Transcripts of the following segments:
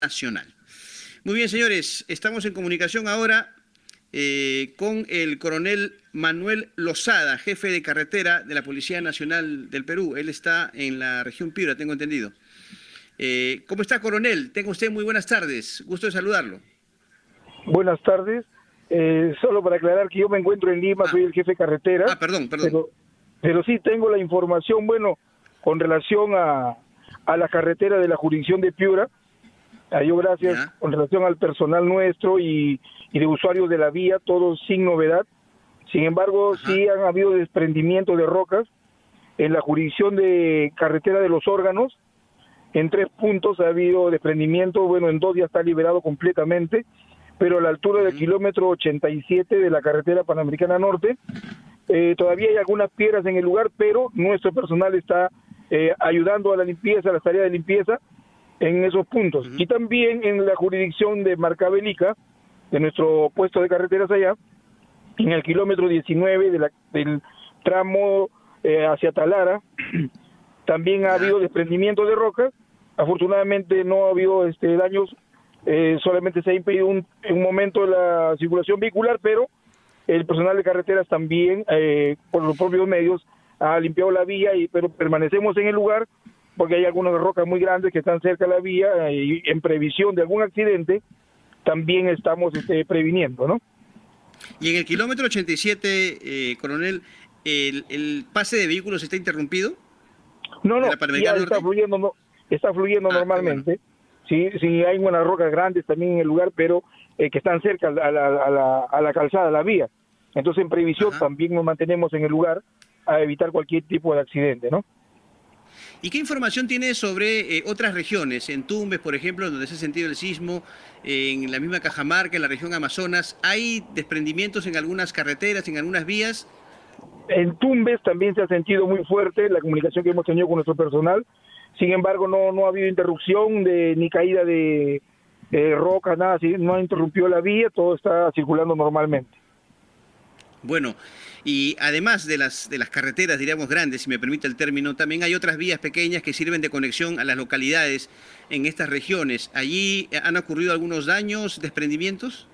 Nacional. Muy bien, señores, estamos en comunicación ahora eh, con el coronel Manuel Lozada, jefe de carretera de la Policía Nacional del Perú. Él está en la región Piura, tengo entendido. Eh, ¿Cómo está, coronel? Tengo usted muy buenas tardes. Gusto de saludarlo. Buenas tardes. Eh, solo para aclarar que yo me encuentro en Lima, ah. soy el jefe de carretera. Ah, perdón, perdón. Pero, sí tengo la información, bueno, con relación a, a la carretera de la jurisdicción de Piura. A yo gracias con relación al personal nuestro y, de usuarios de la vía, todos sin novedad. Sin embargo, sí han habido desprendimiento de rocas en la jurisdicción de carretera de los órganos. En tres puntos ha habido desprendimiento, bueno, en dos ya está liberado completamente pero a la altura del kilómetro 87 de la carretera Panamericana Norte. Eh, todavía hay algunas piedras en el lugar, pero nuestro personal está eh, ayudando a la limpieza, a las tareas de limpieza en esos puntos. Y también en la jurisdicción de Marcabelica, de nuestro puesto de carreteras allá, en el kilómetro 19 de la, del tramo eh, hacia Talara, también ha habido desprendimiento de rocas. Afortunadamente no ha habido este, daños eh, solamente se ha impedido un, en un momento la circulación vehicular, pero el personal de carreteras también, eh, por los propios medios, ha limpiado la vía, y, pero permanecemos en el lugar porque hay algunas rocas muy grandes que están cerca de la vía eh, y en previsión de algún accidente también estamos este, previniendo, ¿no? Y en el kilómetro 87, coronel, ¿el, pase de vehículos está interrumpido? No, no, ya está fluyendo, no, está fluyendo ah, normalmente. Sí, sí, hay unas rocas grandes también en el lugar, pero eh, que están cerca a la, a, la, calzada, a la vía. Entonces, en previsión, también nos mantenemos en el lugar a evitar cualquier tipo de accidente, ¿no? ¿Y qué información tiene sobre eh, otras regiones? En Tumbes, por ejemplo, donde se ha sentido el sismo, en la misma Cajamarca, en la región Amazonas, ¿hay desprendimientos en algunas carreteras, en algunas vías? En Tumbes también se ha sentido muy fuerte la comunicación que hemos tenido con nuestro personal. Sin embargo, no, no ha habido interrupción de, ni caída de rocas, nada no ha interrumpido la vía, todo está circulando normalmente. Bueno, y además de las, de las carreteras, diríamos grandes, si me permite el término, también hay otras vías pequeñas que sirven de conexión a las localidades en estas regiones. ¿Allí han ocurrido algunos daños, desprendimientos?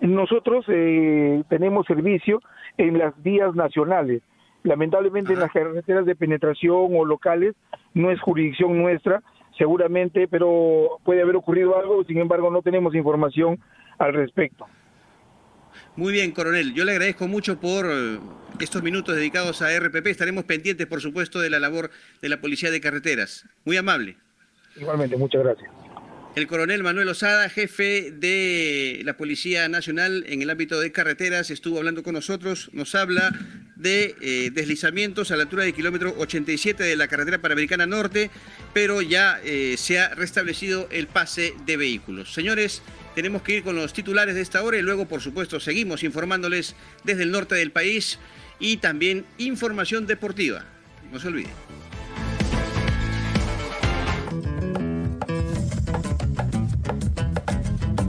Nosotros eh, tenemos servicio en las vías nacionales. Lamentablemente en las carreteras de penetración o locales no es jurisdicción nuestra, seguramente, pero puede haber ocurrido algo, sin embargo no tenemos información al respecto. Muy bien, coronel. Yo le agradezco mucho por eh, estos minutos dedicados a RPP. Estaremos pendientes, por supuesto, de la labor de la Policía de Carreteras. Muy amable. Igualmente, muchas gracias. El coronel Manuel Osada, jefe de la Policía Nacional en el ámbito de carreteras, estuvo hablando con nosotros. Nos habla de eh, deslizamientos a la altura del kilómetro 87 de la carretera Panamericana Norte, pero ya eh, se ha restablecido el pase de vehículos. Señores, tenemos que ir con los titulares de esta hora y luego, por supuesto, seguimos informándoles desde el norte del país y también información deportiva. No se olviden.